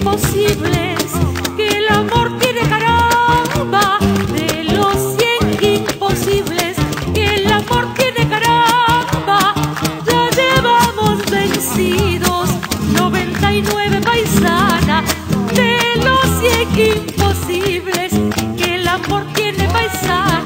imposibles, que el amor tiene caramba. De los cien imposibles, que el amor tiene caramba. Ya llevamos vencidos 99 paisana. De los cien imposibles, que el amor tiene paisana.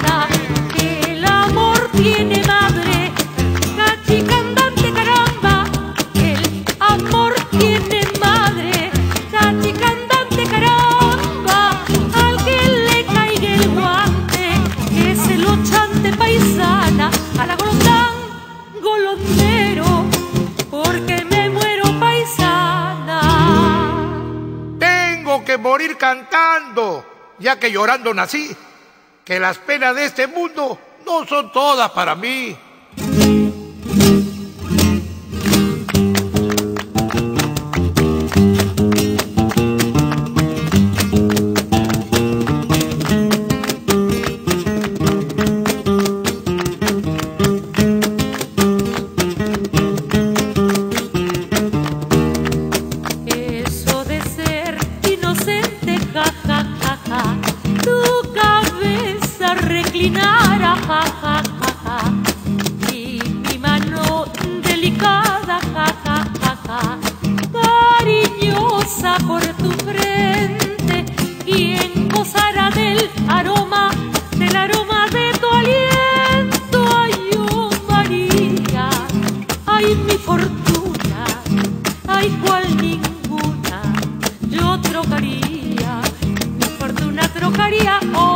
morir cantando, ya que llorando nací, que las penas de este mundo no son todas para mí. Maria. Oh,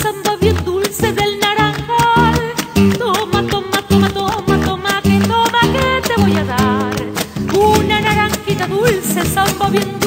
pasando bien dulce del naranjal. Toma, toma, toma, toma, toma, que toma, que te voy a dar. Una naranjita dulce, samba bien dulce.